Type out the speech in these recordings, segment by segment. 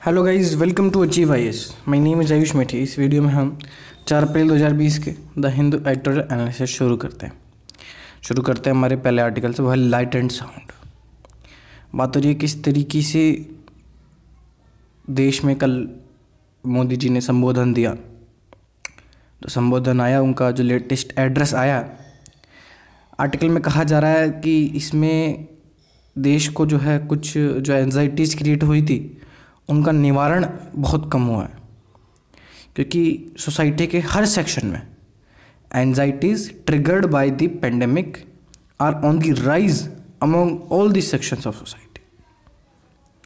Hello guys welcome to Achieve I S my name is Ayush Methi इस video में हम 4 अप्रैल 2020 के the Hindu editorial analysis शुरू करते हैं। शुरू करते हैं हमारे पहले आर्टिकल से वह लाइट एंड साउंड बात हो रही है किस तरीके से देश में कल मोदी जी ने संबोधन दिया। तो संबोधन आया, उनका जो लेटेस्ट एड्रेस आया आर्टिकल में कहा जा रहा है कि इसमें देश को जो है कुछ जो एनजाइटीज़ क्रिएट हुई थी उनका निवारण बहुत कम हुआ है, क्योंकि सोसाइटी के हर सेक्शन में anxieties triggered by the pandemic are on the rise among all the sections of society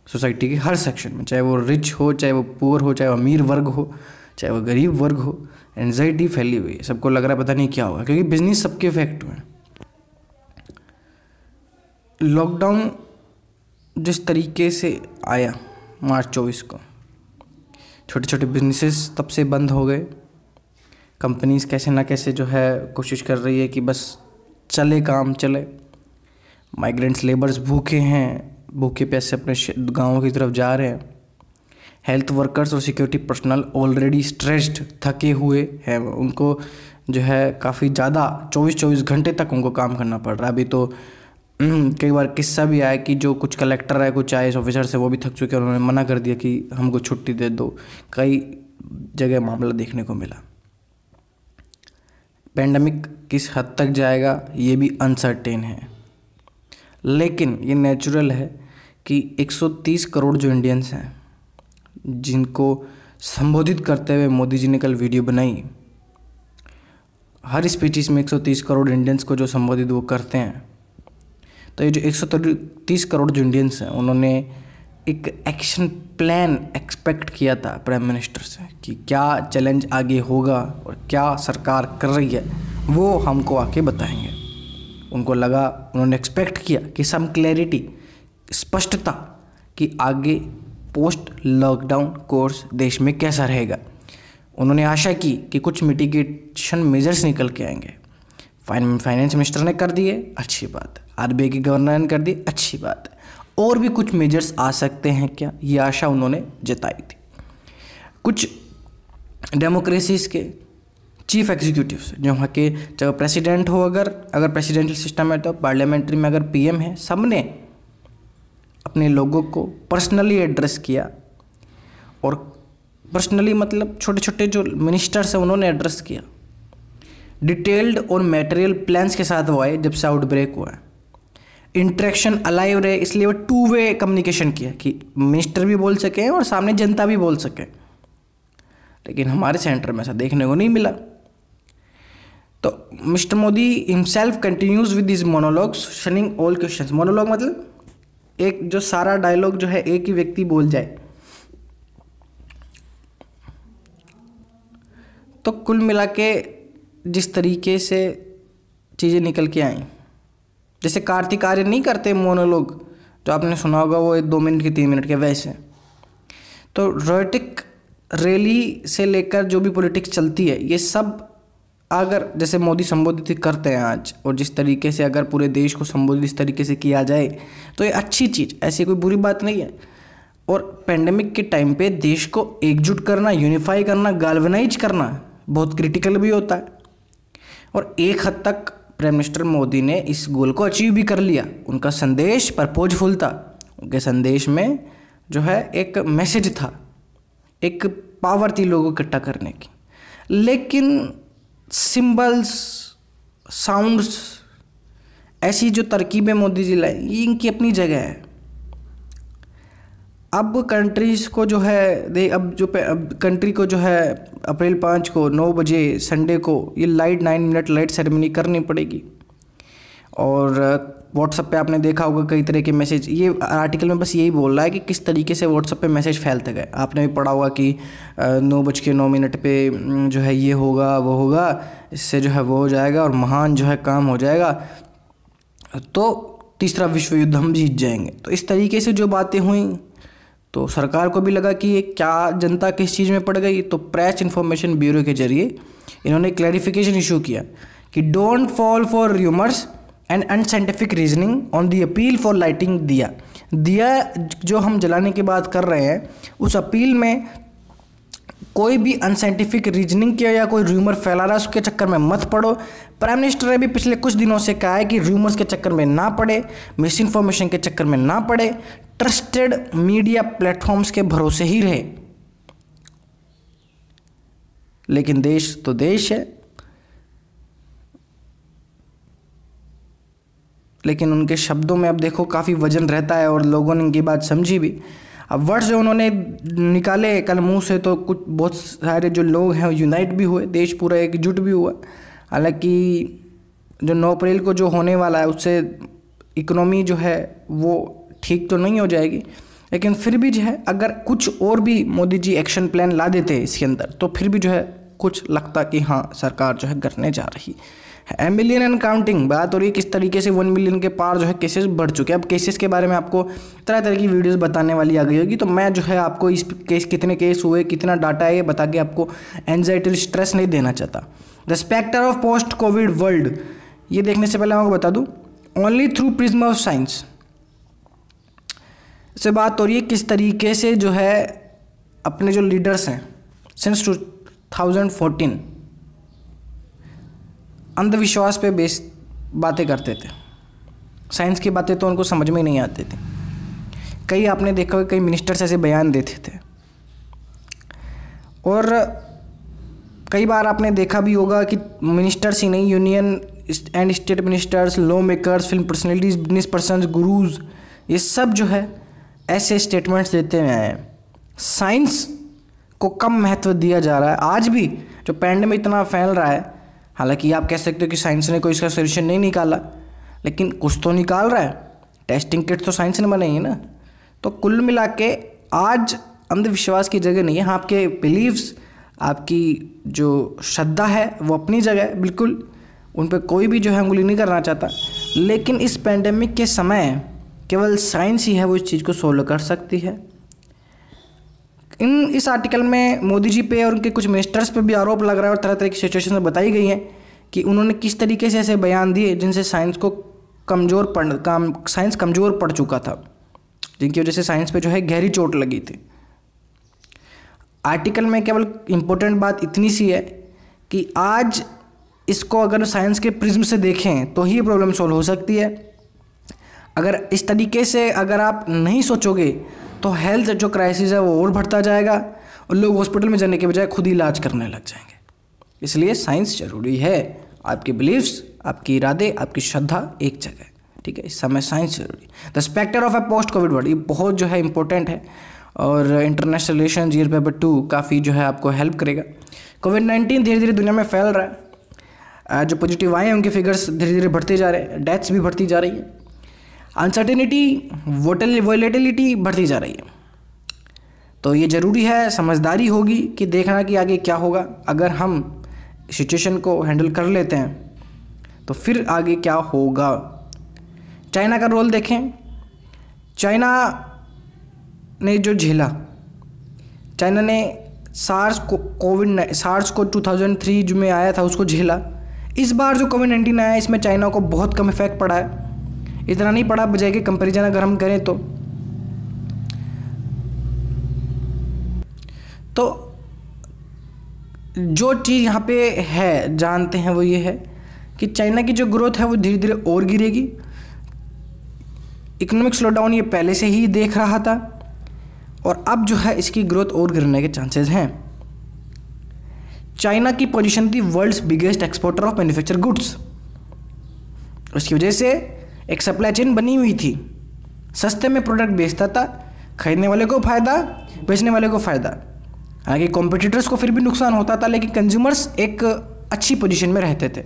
society के हर सेक्शन में, चाहे वो रिच हो, चाहे वो पुअर हो, चाहे वो अमीर वर्ग हो, चाहे वो गरीब वर्ग हो एनजाइटी फैली हुई है। सबको लग रहा है पता नहीं क्या होगा क्योंकि बिज़नेस सबके इफ़ेक्ट हुए हैं। लॉकडाउन जिस तरीके से आया मार्च चौबीस को। छोटे छोटे बिजनेसेस तब से बंद हो गए। कंपनीज़ कैसे ना कैसे जो है कोशिश कर रही है कि बस चले काम, चले। माइग्रेंट्स लेबर्स भूखे हैं, भूखे पैसे अपने गाँव की तरफ़ जा रहे हैं। हेल्थ वर्कर्स और सिक्योरिटी पर्सनल ऑलरेडी स्ट्रेस्ड थके हुए हैं। उनको जो है काफ़ी ज़्यादा चौबीस चौबीस घंटे तक उनको काम करना पड़ रहा है। अभी तो कई बार किस्सा भी आया कि जो कुछ कलेक्टर है कुछ आई ऑफिसर से, वो भी थक चुके हैं, उन्होंने मना कर दिया कि हमको छुट्टी दे दो। कई जगह मामला देखने को मिला। पेंडेमिक किस हद तक जाएगा, ये भी अनसर्टेन है। लेकिन ये नेचुरल है कि 130 करोड़ जो इंडियंस हैं, जिनको संबोधित करते हुए मोदी जी ने कल वीडियो बनाई, हर स्पीचीज में 130 करोड़ इंडियंस को जो संबोधित वो करते हैं। तो ये जो एक करोड़ जो इंडियंस हैं, उन्होंने एक एक्शन प्लान एक्सपेक्ट किया था प्राइम मिनिस्टर से कि क्या चैलेंज आगे होगा और क्या सरकार कर रही है, वो हमको आके बताएँगे। उनको लगा, उन्होंने एक्सपेक्ट किया कि सम क्लैरिटी स्पष्टता कि आगे पोस्ट लॉकडाउन कोर्स देश में कैसा रहेगा। उन्होंने आशा की कि कुछ मिटिगेशन मेजर्स निकल के आएँगे। फाइनेंस मिनिस्टर ने कर दिए, अच्छी बात। आरबीआई की गवर्नर ने कर दी, अच्छी बात है। और भी कुछ मेजर्स आ सकते हैं क्या? ये आशा उन्होंने जताई थी। कुछ डेमोक्रेसीज के चीफ एग्जीक्यूटिव जो वहाँ के चाहे प्रेसिडेंट हो अगर अगर प्रेसिडेंशियल सिस्टम है तो पार्लियामेंट्री में अगर पीएम है सबने अपने लोगों को पर्सनली एड्रेस किया। और पर्सनली मतलब छोटे छोटे जो मिनिस्टर्स हैं, उन्होंने एड्रेस किया। डिटेल्ड और मटेरियल प्लान्स के साथ वो आए जब से आउटब्रेक हुआ है। इंट्रैक्शन अलाइव रहे, इसलिए वो टू वे कम्युनिकेशन किया कि मिनिस्टर भी बोल सके और सामने जनता भी बोल सके। लेकिन हमारे सेंटर में ऐसा देखने को नहीं मिला। तो Mr Modi himself continues with this monologues shunning all question monologue मतलब एक जो सारा डायलॉग जो है, एक ही व्यक्ति बोल जाए। तो कुल मिला के जिस तरीके से चीज़ें निकल के आई जैसे कार्तिक आर्य नहीं करते मोनोलॉग जो आपने सुना होगा वो दो मिनट के, तीन मिनट के वैसे। तो रोटिक रैली से लेकर जो भी पॉलिटिक्स चलती है, ये सब अगर जैसे मोदी संबोधित करते हैं आज, और जिस तरीके से अगर पूरे देश को संबोधित इस तरीके से किया जाए तो ये अच्छी चीज़, ऐसी कोई बुरी बात नहीं है। और पेंडेमिक के टाइम पे देश को एकजुट करना यूनिफाई करना गाल्वनाइज करना बहुत क्रिटिकल भी होता है। और एक हद तक प्राइम मिनिस्टर मोदी ने इस गोल को अचीव भी कर लिया। उनका संदेश परपोजफुल था। उनके संदेश में जो है एक मैसेज था, एक पावर थी लोगों को इकट्ठा करने की। लेकिन सिंबल्स साउंड्स ऐसी जो तरकीबें मोदी जी ये इनकी अपनी जगह है। अब कंट्रीज़ को जो है, दे, अब जो अब कंट्री को जो है, अप्रैल पाँच को, नौ बजे संडे को, ये light nine minute light ceremony करनी पड़ेगी। और व्हाट्सअप पे आपने देखा होगा कई तरह के मैसेज ये आर्टिकल में बस यही बोल रहा है कि किस तरीके से व्हाट्सअप पे मैसेज फैलते गए। आपने भी पढ़ा होगा कि नौ बज के नौ मिनट पे जो है ये होगा, वो होगा, इससे जो है वो हो जाएगा और महान जो है काम हो जाएगा। तो तीसरा विश्व युद्ध हम जीत जाएँगे। तो इस तरीके से जो बातें हुई तो सरकार को भी लगा कि ये क्या जनता किस चीज़ में पड़ गई? तो प्रेस इन्फॉर्मेशन ब्यूरो के ज़रिए इन्होंने क्लैरिफिकेशन इशू किया कि don't fall for rumours and unscientific reasoning on the appeal for lighting diya. दिया जो हम जलाने की बात कर रहे हैं, उस अपील में कोई भी अनसाइंटिफिक रीजनिंग किया या कोई र्यूमर फैला रहा है, उसके चक्कर में मत पड़ो। प्राइम मिनिस्टर ने भी पिछले कुछ दिनों से कहा है कि र्यूमर्स के चक्कर में ना पड़े मिस इन्फॉर्मेशन के चक्कर में ना पड़े ट्रस्टेड मीडिया प्लेटफॉर्म्स के भरोसे ही रहे। लेकिन देश तो देश है। लेकिन उनके शब्दों में अब देखो, काफ़ी वज़न रहता है और लोगों ने इनकी बात समझी भी। अब वर्ड्स जो उन्होंने निकाले, कल मुँह से तो कुछ बहुत सारे जो लोग हैं यूनाइट भी हुए, देश पूरा एकजुट भी हुआ। हालाँकि जो नौ अप्रैल को जो होने वाला है, उससे इकोनॉमी जो है, वो ठीक तो नहीं हो जाएगी। लेकिन फिर भी जो है, अगर कुछ और भी मोदी जी एक्शन प्लान ला देते इसके अंदर तो फिर भी जो है, कुछ लगता कि हाँ सरकार जो है, करने जा रही एम मिलियन एंड काउंटिंग बात हो रही है किस तरीके से वन मिलियन के पार जो है केसेस बढ़ चुके हैं। अब केसेस के बारे में आपको तरह तरह की वीडियोस बताने वाली आ गई होगी। तो मैं जो है आपको इस केस कितने केस हुए, कितना डाटा है, ये बता के आपको एनजाइटी स्ट्रेस नहीं देना चाहता। The spectre of post covid world ये देखने से पहले मैं आपको बता दूँ only through prism of science से बात हो रही है किस तरीके से जो है अपने जो लीडर्स हैं सिंस टू थाउज़ेंड फोर्टीन अंधविश्वास पे बेस बातें करते थे। साइंस की बातें तो उनको समझ में नहीं आती थी। कई आपने देखा होगा, कई मिनिस्टर्स ऐसे बयान देते थे। और कई बार आपने देखा भी होगा कि मिनिस्टर्स ही नहीं union and state ministers lawmakers film personalities business person gurus ये सब जो है, ऐसे स्टेटमेंट्स देते हुए आए हैं। साइंस को कम महत्व दिया जा रहा है। आज भी जो पैंडमिक इतना फैल रहा है हालाँकि आप कह सकते हो कि साइंस ने कोई इसका सोल्यूशन नहीं निकाला, लेकिन कुछ तो निकाल रहा है। टेस्टिंग किट तो साइंस ने बनाई है ना। तो कुल मिला के आज अंधविश्वास की जगह नहीं है। हाँ आपके बिलीव्स आपकी जो श्रद्धा है, वो अपनी जगह है, बिल्कुल। उन पर कोई भी जो है उंगली नहीं करना चाहता। लेकिन इस पेंडेमिक के समय केवल साइंस ही है, वो इस चीज़ को सोल्व कर सकती है। इन, इस आर्टिकल में मोदी जी पे और उनके कुछ मिनिस्टर्स पे भी आरोप लग रहा है और तरह तरह की सिचुएशन बताई गई हैं कि उन्होंने किस तरीके से ऐसे बयान दिए जिनसे साइंस को कमज़ोर पड़, काम साइंस कमज़ोर पड़ चुका था, जिनकी वजह से साइंस पे जो है गहरी चोट लगी थी। आर्टिकल में केवल इम्पोर्टेंट बात इतनी सी है कि आज इसको अगर साइंस के प्रिज्म से देखें तो ही प्रॉब्लम सॉल्व हो सकती है। अगर इस तरीके से अगर आप नहीं सोचोगे तो हेल्थ जो क्राइसिस है, वो और बढ़ता जाएगा और लोग हॉस्पिटल में जाने के बजाय खुद ही इलाज करने लग जाएँगे। इसलिए साइंस ज़रूरी है। आपके बिलीव्स आपके इरादे, आपकी श्रद्धा एक जगह ठीक है? इस समय साइंस ज़रूरी the spectre of a post covid world ये बहुत जो है इंपॉर्टेंट है। और international relation year paper two काफ़ी जो है आपको हेल्प करेगा। कोविड नाइन्टीन धीरे धीरे दुनिया में फैल रहा है। जो पॉजिटिव आए हैं, उनके फिगर्स धीरे धीरे बढ़ते जा रहे हैं। डेथ्स भी बढ़ती जा रही है। अनसर्टेनिटी वोलेटिलिटी बढ़ती जा रही है। तो ये ज़रूरी है, समझदारी होगी कि देखना कि आगे क्या होगा। अगर हम सिचुएशन को हैंडल कर लेते हैं तो फिर आगे क्या होगा? चाइना का रोल देखें। चाइना ने जो झेला चाइना ने सार्स को कोविड सार्स को 2003 जो में आया था, उसको झेला। इस बार जो कोविड नाइन्टीन आया, इसमें चाइना को बहुत कम इफ़ेक्ट पड़ा है। इतना नहीं पड़ा बजाय के कंपेरिजन अगर हम करें तो। तो जो चीज़ यहाँ पे है, जानते हैं वो ये है कि चाइना की जो ग्रोथ है वो धीरे धीरे और गिरेगी। इकोनॉमिक स्लोडाउन ये पहले से ही देख रहा था और अब जो है इसकी ग्रोथ और गिरने के चांसेस हैं। चाइना की पोजीशन थी world's biggest exporter of manufacture goods उसकी वजह से एक सप्लाई चेन बनी हुई थी। सस्ते में प्रोडक्ट बेचता था, खरीदने वाले को फ़ायदा, बेचने वाले को फ़ायदा। हालाँकि कॉम्पिटिटर्स को फिर भी नुकसान होता था, लेकिन कंज्यूमर्स एक अच्छी पोजीशन में रहते थे।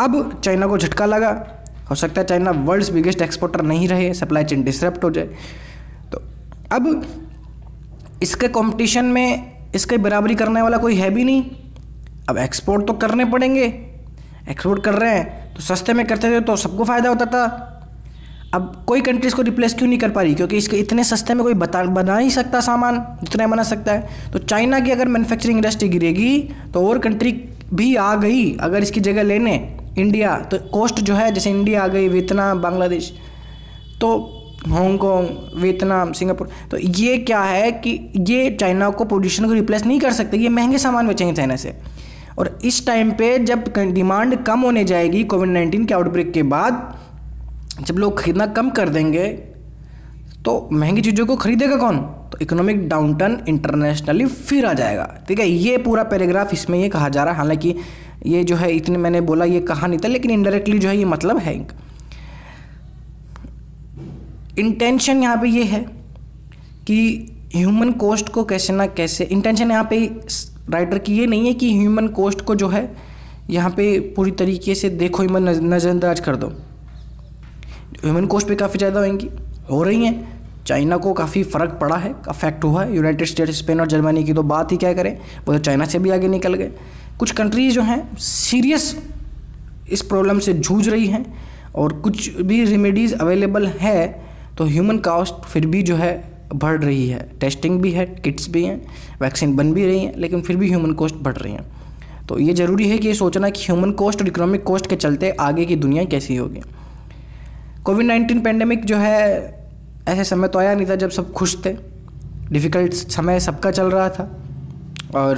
अब चाइना को झटका लगा। हो सकता है चाइना वर्ल्ड्स बिगेस्ट एक्सपोर्टर नहीं रहे सप्लाई चेन डिसरप्ट हो जाए। तो अब इसके कंपटीशन में इसके बराबरी करने वाला कोई है भी नहीं। अब एक्सपोर्ट तो करने पड़ेंगे। एक्सपोर्ट कर रहे हैं। तो सस्ते में करते थे तो सबको फ़ायदा होता था। अब कोई कंट्रीज़ को रिप्लेस क्यों नहीं कर पा रही? क्योंकि इसके इतने सस्ते में कोई बता, बना ही सकता सामान, जितना बना सकता है। तो चाइना की अगर मैन्युफैक्चरिंग इंडस्ट्री गिरेगी तो और कंट्री भी आ गई, अगर इसकी जगह लेने। इंडिया तो कॉस्ट जो है, जैसे इंडिया आ गई वियतनाम बांग्लादेश तो हांगकॉन्ग वियतनाम सिंगापुर तो ये क्या है कि ये चाइना को पोजीशन को रिप्लेस नहीं कर सकते, ये महँगे सामान बेचेंगे चाइना से। और इस टाइम पे जब डिमांड कम होने जाएगी कोविड नाइन्टीन के आउटब्रेक के बाद, जब लोग खरीदना कम कर देंगे तो महँगी चीज़ों को खरीदेगा कौन? तो इकोनॉमिक डाउनटर्न इंटरनेशनली फिर आ जाएगा। ठीक है, ये पूरा पैराग्राफ इसमें ये कहा जा रहा है। हालाँकि ये जो है, इतने मैंने बोला, ये कहा नहीं था, लेकिन इनडायरेक्टली जो है ये मतलब है। इंटेंशन यहाँ पे ये है कि ह्यूमन कॉस्ट को कैसे ना कैसे इंटेंशन यहाँ पे राइटर की ये नहीं है कि ह्यूमन कोस्ट को जो है यहाँ पे पूरी तरीके से देखो ह्यूमन नज़रअंदाज कर दो। ह्यूमन कोस्ट पे काफ़ी ज़्यादा होंगी हो रही हैं। चाइना को काफ़ी फ़र्क पड़ा है अफेक्ट हुआ है। यूनाइटेड स्टेट्स, स्पेन और जर्मनी की तो बात ही क्या करें, वो तो चाइना से भी आगे निकल गए। कुछ कंट्रीज़ जो हैं, सीरियस इस प्रॉब्लम से जूझ रही हैं और कुछ भी रेमेडीज़ अवेलेबल है तो ह्यूमन कास्ट फिर भी जो है बढ़ रही है। टेस्टिंग भी है किट्स भी हैं वैक्सीन बन भी रही हैं, लेकिन फिर भी ह्यूमन कॉस्ट बढ़ रही हैं। तो ये ज़रूरी है कि ये सोचना कि ह्यूमन कॉस्ट और इकोनॉमिक कॉस्ट के चलते आगे की दुनिया कैसी होगी। कोविड नाइन्टीन पेंडेमिक जो है, ऐसे समय तो आया नहीं था जब सब खुश थे। डिफ़िकल्ट समय सबका चल रहा था। और,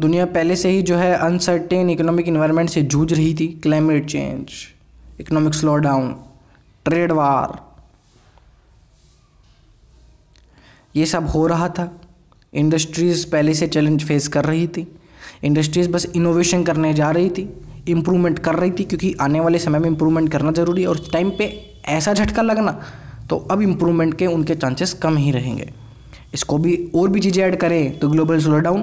दुनिया पहले से ही जो है अनसर्टेन इकोनॉमिक इन्वायरमेंट से जूझ रही थी। Climate change economic slowdown trade war ये सब हो रहा था। इंडस्ट्रीज़ पहले से चैलेंज फेस कर रही थी। इंडस्ट्रीज़ बस इनोवेशन करने जा रही थी इम्प्रूवमेंट कर रही थी, क्योंकि आने वाले समय में इम्प्रूवमेंट करना ज़रूरी है और टाइम पे ऐसा झटका लगना तो अब इम्प्रूवमेंट के उनके चांसेस कम ही रहेंगे। इसको भी और भी चीज़ें ऐड करें तो global slowdown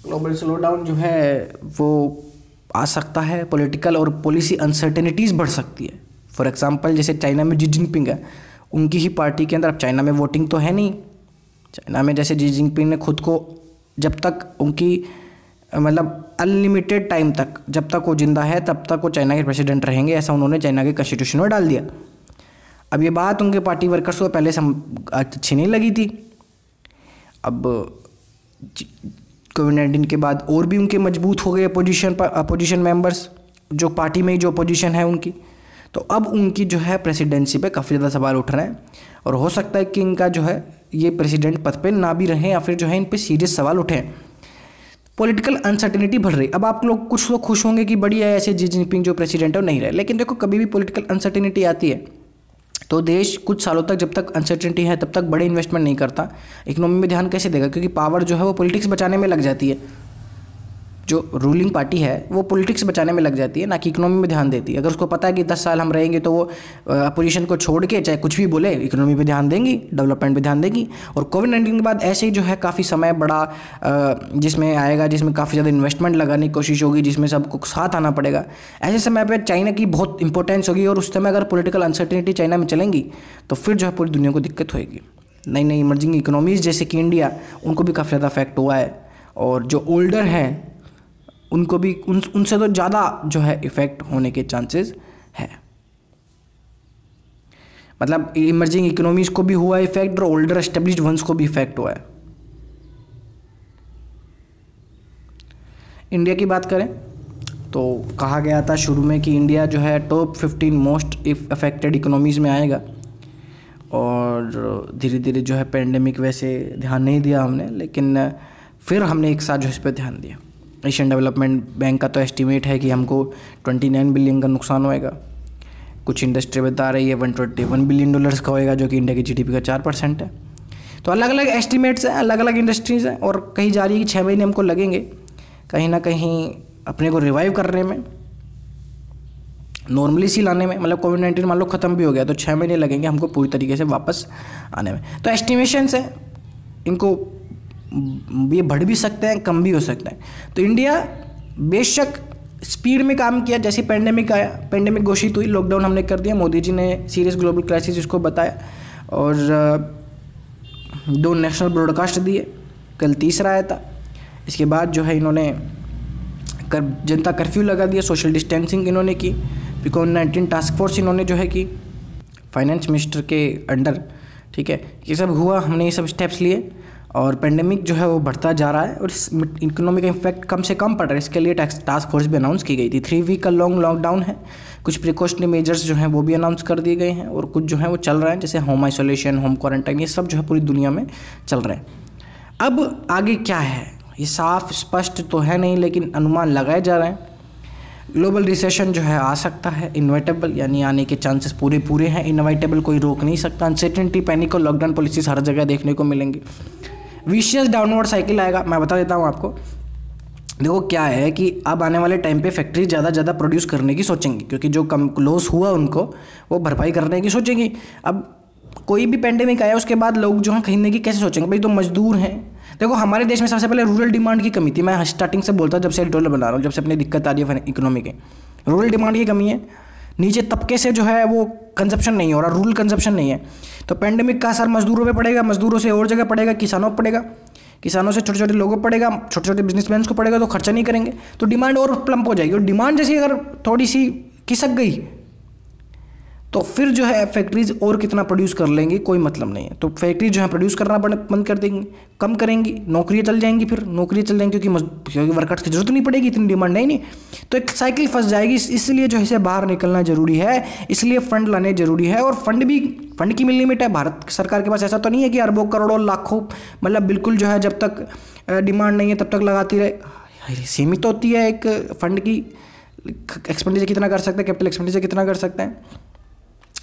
global slowdown जो है, वो आ सकता है। पॉलिटिकल और पॉलिसी अनसर्टेनिटीज़ बढ़ सकती है। फॉर एग्ज़ाम्पल जैसे चाइना में जी जिनपिंग है उनकी ही पार्टी के अंदर, अब चाइना में वोटिंग तो है नहीं। चाइना में जैसे जी जिनपिंग ने खुद को जब तक उनकी मतलब अनलिमिटेड टाइम तक, जब तक वो ज़िंदा है, तब तक वो चाइना के प्रेसिडेंट रहेंगे, ऐसा उन्होंने चाइना के कॉन्स्टिट्यूशन में डाल दिया। अब ये बात उनके पार्टी वर्कर्स को पहले से अच्छी नहीं लगी थी। अब कोविड नाइन्टीन के बाद और भी उनके मज़बूत हो गए अपोजिशन पर अपोजिशन मेंबर्स जो पार्टी में ही जो अपोजिशन है उनकी। तो अब उनकी जो है प्रेसिडेंसी पे काफ़ी ज़्यादा सवाल उठ रहे हैं। और हो सकता है कि इनका जो है, ये प्रेसिडेंट पद पे ना भी रहें या फिर जो है इन पर सीरियस सवाल उठें। पॉलिटिकल अनसर्टेनिटी बढ़ रही। अब आप लोग कुछ लोग खुश होंगे कि बढ़िया है, ऐसे जी जिनपिंग जो प्रेसिडेंट है वो नहीं रहे। लेकिन देखो, कभी भी पॉलिटिकल अनसर्टेनिटी आती है तो देश कुछ सालों तक जब तक अनसर्टेनिटी है, तब तक बड़े इन्वेस्टमेंट नहीं करता। इकोनॉमी में ध्यान कैसे देगा? क्योंकि पावर जो है वो पॉलिटिक्स बचाने में लग जाती है। जो रूलिंग पार्टी है, वो पॉलिटिक्स बचाने में लग जाती है, ना कि इकोनॉमी में ध्यान देती है। अगर उसको पता है कि दस साल हम रहेंगे तो वो अपोजिशन को छोड़ के, चाहे कुछ भी बोले इकोनॉमी पर ध्यान देंगी डेवलपमेंट पर ध्यान देंगी। और कोविड नाइन्टीन के बाद ऐसे ही जो है, काफ़ी समय बड़ा जिसमें आएगा, जिसमें काफ़ी ज़्यादा इन्वेस्टमेंट लगाने की कोशिश होगी, जिसमें सबको साथ आना पड़ेगा। ऐसे समय पर चाइना की बहुत इंपॉर्टेंस होगी, और उस समय अगर पोलिटिकल अनसर्टिनिटी चाइना में चलेंगी तो फिर जो है पूरी दुनिया को दिक्कत होगी नई नई इमर्जिंग इकोनॉमीज़ जैसे कि इंडिया उनको भी काफ़ी ज़्यादा अफेक्ट हुआ है। और जो ओल्डर हैं उनको भी, उन, उनसे तो ज़्यादा जो है इफ़ेक्ट होने के चांसेस है। मतलब इमर्जिंग इकोनॉमीज़ को भी हुआ इफ़ेक्ट और ओल्डर एस्टेब्लिश वंस को भी इफ़ेक्ट हुआ है। इंडिया की बात करें तो कहा गया था शुरू में कि इंडिया जो है top fifteen most affected economies में आएगा। और धीरे धीरे जो है पेंडेमिक वैसे ध्यान नहीं दिया हमने, लेकिन फिर हमने एक साथ जो इस पर ध्यान दिया। एशियन डेवलपमेंट बैंक का तो एस्टिमेट है कि हमको 29 बिलियन का नुकसान होएगा। कुछ इंडस्ट्री बता रही है 121 बिलियन डॉलर्स का होएगा, जो कि इंडिया की जीडीपी का चार परसेंट है। तो अलग अलग एस्टिमेट्स हैं अलग अलग इंडस्ट्रीज़ हैं, और कहीं जा रही है कि छः महीने हमको लगेंगे। कहीं ना कहीं अपने को रिवाइव करने में नॉर्मली सी लाने में मतलब कोविड नाइन्टीन मान लो ख़त्म भी हो गया तो छः महीने लगेंगे हमको पूरी तरीके से वापस आने में। तो एस्टिमेशंस हैं, इनको ये बढ़ भी सकते हैं, कम भी हो सकते हैं। तो इंडिया बेशक स्पीड में काम किया, जैसे पेंडेमिक आया पेंडेमिक घोषित हुई लॉकडाउन हमने कर दिया, मोदी जी ने सीरियस ग्लोबल क्राइसिस इसको बताया, और दो नेशनल ब्रॉडकास्ट दिए, कल तीसरा आया था। इसके बाद जो है इन्होंने कर, जनता कर्फ्यू लगा दिया सोशल डिस्टेंसिंग इन्होंने की कोविड नाइन्टीन टास्क फोर्स इन्होंने जो है की फाइनेंस मिनिस्टर के अंडर ठीक है, ये सब हुआ, हमने ये सब स्टेप्स लिए। और पेंडेमिक जो है वो बढ़ता जा रहा है और इकोनॉमिक इम्पैक्ट कम से कम पड़ रहा है। इसके लिए टैक्स टास्क फोर्स भी अनाउंस की गई थी। थ्री वीक का लॉन्ग लॉकडाउन है। कुछ प्रिकॉशनरी मेजर्स जो हैं वो भी अनाउंस कर दिए गए हैं और कुछ जो है वो चल रहे हैं। जैसे होम आइसोलेशन होम क्वारंटाइन ये सब जो है पूरी दुनिया में चल रहे हैं। अब आगे क्या है? ये साफ़, स्पष्ट तो है नहीं, लेकिन अनुमान लगाए जा रहे हैं। ग्लोबल रिसेशन जो है आ सकता है। इन्वाइटेबल यानी आने के चांसेस पूरे पूरे हैं। इन्वाइटेबल कोई रोक नहीं सकता। अनसर्टेनिटी पैनिक और लॉकडाउन पॉलिसीज़ हर जगह देखने को मिलेंगी। विशियस डाउनवर्ड साइकिल आएगा। मैं बता देता हूँ आपको। देखो, क्या है कि अब आने वाले टाइम पे फैक्ट्री ज़्यादा ज़्यादा प्रोड्यूस करने की सोचेंगी, क्योंकि जो कम लॉस हुआ उनको, वो भरपाई करने की सोचेंगी। अब कोई भी पेंडेमिक आया, उसके बाद लोग जो है खरीदने की कैसे सोचेंगे? भाई तो मजदूर हैं। देखो, हमारे देश में सबसे पहले रूरल डिमांड की कमी थी। मैं स्टार्टिंग से बोलता जब से एडिटोरियल बना रहा हूँ, जब से अपनी दिक्कत आ रही है इकोनॉमी की। रूरल डिमांड की कमी है। नीचे तबके से जो है, वो कंजप्शन नहीं हो रहा। रूरल कंजप्शन नहीं है। तो पेंडेमिक का असर मजदूरों पर पड़ेगा, मजदूरों से और जगह पड़ेगा, किसानों पर पड़ेगा। किसानों से छोटे छोटे लोगों को पड़ेगा छोटे छोटे बिजनेसमैन को पड़ेगा तो खर्चा नहीं करेंगे। तो डिमांड और प्लम्प हो जाएगी। और डिमांड जैसी अगर थोड़ी सी खिसक गई तो फिर जो है फैक्ट्रीज और कितना प्रोड्यूस कर लेंगी, कोई मतलब नहीं है। तो फैक्ट्री जो है प्रोड्यूस करना बंद कर देंगी, कम करेंगी, नौकरियाँ चल जाएँगी फिर, नौकरियाँ चल जाएँगी क्योंकि क्योंकि वर्कर्स की ज़रूरत नहीं पड़ेगी, इतनी डिमांड नहीं तो एक साइकिल फंस जाएगी इसलिए जो है इसे बाहर निकलना ज़रूरी है, इसलिए फंड लाने ज़रूरी है और फंड भी फंड की मिल लिमिट है। भारत सरकार के पास ऐसा तो नहीं है कि अरबों, करोड़ों, लाखों मतलब बिल्कुल जो है जब तक डिमांड नहीं है तब तक लगाती रहे। सीमित होती है एक फंड की एक्सपेंडिचर कितना कर सकते हैं कैपिटल एक्सपेंडिचर कितना कर सकते हैं।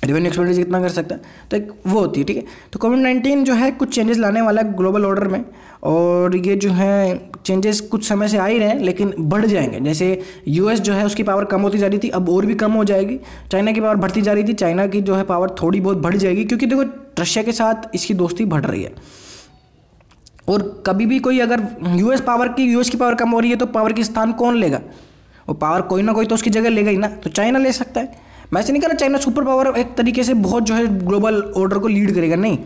रेवेन्यू एक्सपेंडिचर कितना कर सकता है? तो एक वो होती है, ठीक है? तो कोविड नाइन्टीन जो है, कुछ चेंजेस लाने वाला है ग्लोबल ऑर्डर में, और ये जो है चेंजेस कुछ समय से आ ही रहे हैं, लेकिन बढ़ जाएँगे। जैसे यूएस जो है, उसकी पावर कम होती जा रही थी, अब और भी कम हो जाएगी। चाइना की पावर बढ़ती जा रही थी चाइना की जो है पावर थोड़ी बहुत बढ़ जाएगी, क्योंकि देखो रशिया के साथ इसकी दोस्ती बढ़ रही है। और कभी भी कोई अगर यूएस पावर की यूएस की पावर कम हो रही है तो पावर की स्थान कौन लेगा? वो पावर कोई ना कोई तो उसकी जगह लेगा ही ना। तो चाइना ले सकता है। मैं ऐसे नहीं कह रहा चाइना सुपर पावर एक तरीके से बहुत जो है ग्लोबल ऑर्डर को लीड करेगा, नहीं।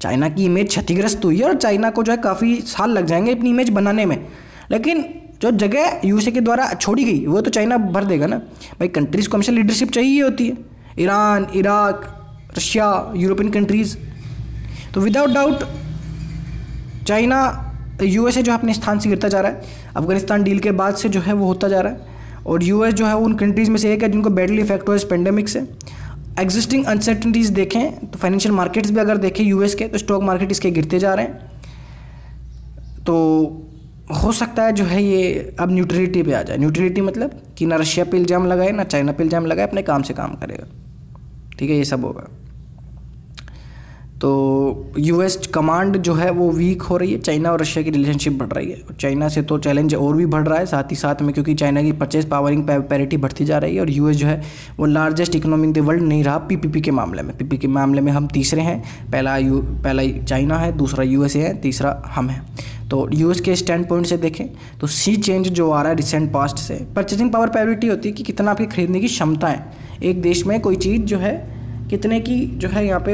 चाइना की इमेज क्षतिग्रस्त हुई है और चाइना को जो है काफ़ी साल लग जाएँगे अपनी इमेज बनाने में। लेकिन जो जगह यूएसए के द्वारा छोड़ी गई, वो तो चाइना भर देगा ना। भाई कंट्रीज़ को हमेशा लीडरशिप चाहिए होती है। Iran Iraq Russia European countries तो विदाउट डाउट चाइना यूएसए जो अपने स्थान से गिरता जा रहा है। अफ़गानिस्तान डील के बाद से जो है वो होता जा रहा है। और यूएस जो है उन कंट्रीज़ में से एक है जिनको बैडली इफ़ेक्ट हुआ इस पेंडेमिक से। एग्जिस्टिंग अनसर्टनिटीज़ देखें तो फाइनेंशियल मार्केट्स भी अगर देखें यूएस के तो स्टॉक मार्केट इसके गिरते जा रहे हैं। तो हो सकता है जो है ये अब न्यूट्रलिटी पे आ जाए। न्यूट्रलिटी मतलब कि ना रशिया पे इल्ज़ाम लगाए, ना चाइना पे इल्ज़ाम लगाए, अपने काम से काम करेगा। ठीक है, ये सब होगा। तो यूएस कमांड जो है वो वीक हो रही है चाइना और रशिया की रिलेशनशिप बढ़ रही है। चाइना से तो चैलेंज और भी बढ़ रहा है, साथ ही साथ में क्योंकि चाइना की परचेज पावरिंग पैरिटी बढ़ती जा रही है और यूएस जो है वो largest economy in the world नहीं रहा पीपीपी के मामले में। पीपी के मामले में हम तीसरे हैं, पहला यू पहला चाइना है, दूसरा यूएसए है, तीसरा हम हैं। तो यूएस के स्टैंड पॉइंट से देखें तो सी चेंज जो आ रहा है रिसेंट पास्ट से परचेजिंग पावर पैरिटी होती है कि कितना आपकी खरीदने की क्षमता है। एक देश में कोई चीज़ जो है कितने की जो है यहाँ पे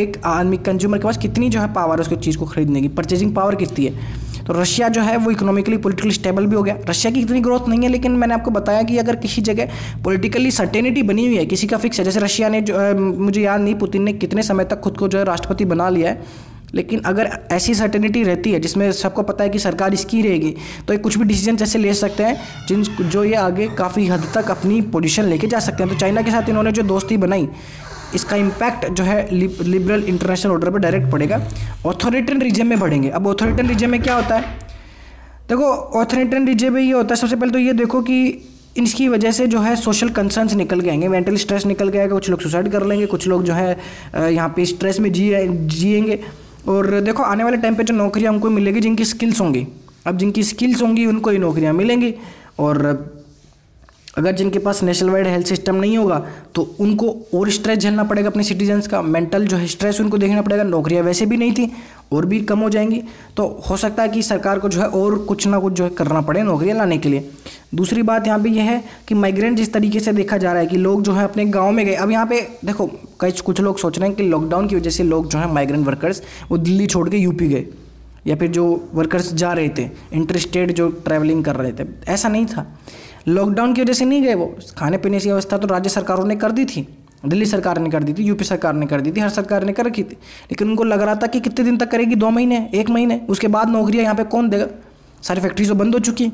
एक आदमी कंज्यूमर के पास कितनी जो है पावर है उसको चीज़ को खरीदने की? परचेजिंग पावर कितनी है? तो रशिया जो है वो इकोनॉमिकली पॉलिटिकली स्टेबल भी हो गया। रशिया की इतनी ग्रोथ नहीं है लेकिन मैंने आपको बताया कि अगर किसी जगह पॉलिटिकली सर्टेनिटी बनी हुई है किसी का फिक्स है जैसे रशिया ने जो है, मुझे याद नहीं पुतिन ने कितने समय तक खुद को जो है राष्ट्रपति बना लिया है लेकिन अगर ऐसी सर्टेनिटी रहती है जिसमें सबको पता है कि सरकार इसकी रहेगी तो ये कुछ भी डिसीज़न ऐसे ले सकते हैं जिन जो ये आगे काफ़ी हद तक अपनी पोजीशन लेके जा सकते हैं। तो चाइना के साथ इन्होंने जो दोस्ती बनाई इसका इम्पैक्ट जो है लिबरल इंटरनेशनल ऑर्डर पर डायरेक्ट पड़ेगा। ऑथोरिटेन रीजन में बढ़ेंगे। अब ऑथोरिटन रीजन में क्या होता है? देखो ऑथोरिटेन रीजन में ये होता है, सबसे पहले तो ये देखो कि इसकी वजह से जो है सोशल कंसर्न्स निकल के आएँगे मेंटल स्ट्रेस निकल के आएगा, कुछ लोग सुसाइड कर लेंगे, कुछ लोग जो है यहाँ पे स्ट्रेस में जी, जिएँगे। और देखो, आने वाले टाइम पे जो नौकरियाँ उनको मिलेगी, जिनकी स्किल्स होंगी, अब जिनकी स्किल्स होंगी, उनको ही नौकरियाँ मिलेंगी। और अगर जिनके पास नेशनल वाइड हेल्थ सिस्टम नहीं होगा तो उनको और स्ट्रेस झेलना पड़ेगा अपने सिटीजन्स का। मेंटल जो है स्ट्रेस उनको देखना पड़ेगा, नौकरियाँ वैसे भी नहीं थी, और भी कम हो जाएँगी। तो हो सकता है कि सरकार को जो है और कुछ ना कुछ जो है करना पड़े नौकरियाँ लाने के लिए। दूसरी बात यहाँ पे यह है कि माइग्रेंट जिस तरीके से देखा जा रहा है कि लोग जो है अपने गाँव में गए। अब यहाँ पे देखो, कई कुछ लोग सोच रहे हैं कि लॉकडाउन की वजह से लोग जो है माइग्रेंट वर्कर्स वो दिल्ली छोड़ के यूपी गए, या फिर जो वर्कर्स जा रहे थे इंटर स्टेट जो ट्रैवलिंग कर रहे थे। ऐसा नहीं था। लॉकडाउन की वजह से नहीं गए वो। खाने पीने की व्यवस्था तो राज्य सरकारों ने कर दी थी। दिल्ली सरकार ने कर दी थी, यूपी सरकार ने कर दी थी, हर सरकार ने कर रखी थी। लेकिन उनको लग रहा था कि कितने दिन तक करेगी? दो महीने, एक महीने। उसके बाद नौकरियाँ यहाँ पर कौन देगा? सारी फैक्ट्रीज तो बंद हो चुकी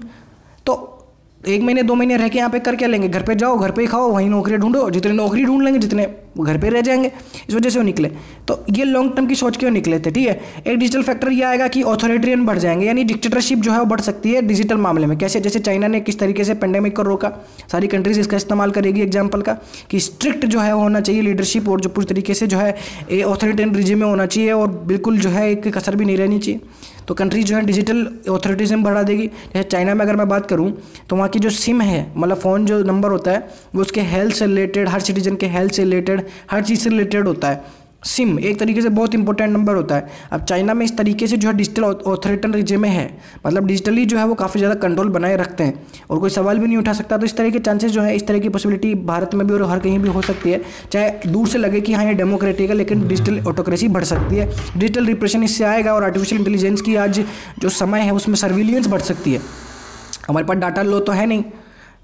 तो एक महीने, दो महीने रह के यहाँ पे कर क्या लेंगे? घर पे जाओ, घर पे ही खाओ, वहीं नौकरी ढूंढो, जितने नौकरी ढूंढ लेंगे, जितने घर पे रह जाएँगे। इस वजह से वो निकले। तो ये लॉन्ग टर्म की सोच के वो निकले थे, ठीक है? एक डिजिटल फैक्टर ये आएगा कि ऑथोरिटेरियन बढ़ जाएँगे, यानी डिक्टेटरशिप जो है वो बढ़ सकती है डिजिटल मामले में। कैसे? जैसे चाइना ने किस तरीके से पेंडेमिक को रोका। सारी कंट्रीज़ इसका इस्तेमाल करेगी एग्ज़ाम्पल का, कि स्ट्रिक्ट जो है वो होना चाहिए लीडरशिप और जो पूरी तरीके से जो है ऑथोरिटेरियन रिजिम में होना चाहिए और बिल्कुल जो है एक कसर भी नहीं रहनी चाहिए। तो कंट्री जो है डिजिटल ऑथोरिटिज्म बढ़ा देगी। जैसे चाइना में अगर मैं बात करूँ तो वहाँ की जो सिम है मतलब फ़ोन जो नंबर होता है, वो उसके हेल्थ से रिलेटेड हर सिटीजन के हेल्थ से रिलेटेड हर चीज़ से रिलेटेड होता है। सिम, एक तरीके से बहुत इंपॉर्टेंट नंबर होता है। अब चाइना में इस तरीके से जो है डिजिटल ऑथोरिटन रिजिम है मतलब डिजिटली जो है वो काफ़ी ज़्यादा कंट्रोल बनाए रखते हैं। और कोई सवाल भी नहीं उठा सकता तो इस तरह के चांसेस जो है, इस तरह की पॉसिबिलिटी भारत में भी और हर कहीं भी हो सकती है। चाहे दूर से लगे कि हाँ ये डेमोक्रेटिक है, लेकिन डिजिटल ऑटोक्रेसी बढ़ सकती है। डिजिटल रिप्रेशन इससे आएगा और आर्टिफिशियल इंटेलिजेंस की आज जो समय है, उसमें सर्विलियंस बढ़ सकती है। हमारे पास डाटा लो तो है नहीं।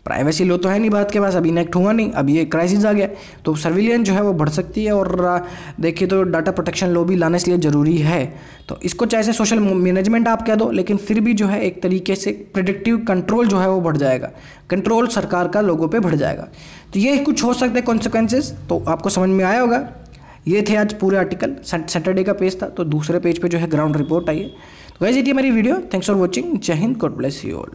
प्राइवेसी लो तो है नहीं भारत के पास, अभी इनेक्ट हुआ नहीं, अभी ये क्राइसिस आ गया। तो सर्विलियंस जो है वो बढ़ सकती है और देखिए तो डाटा प्रोटेक्शन लो भी लाने इसलिए ज़रूरी है। तो इसको चाहे से सोशल मैनेजमेंट आप कह दो, लेकिन फिर भी जो है एक तरीके से प्रिडिक्टिव कंट्रोल जो है वो बढ़ जाएगा। कंट्रोल सरकार का लोगों पर बढ़ जाएगा। तो ये कुछ हो सकते हैं कॉन्सिक्वेंसेज तो आपको समझ में आया होगा। ये थे आज पूरे आर्टिकल सैटरडे का पेज था तो दूसरे पेज पे जो है ग्राउंड रिपोर्ट आई है। तो वैसे थी हमारी वीडियो थैंक्स फॉर वॉचिंग जय Hind god bless you all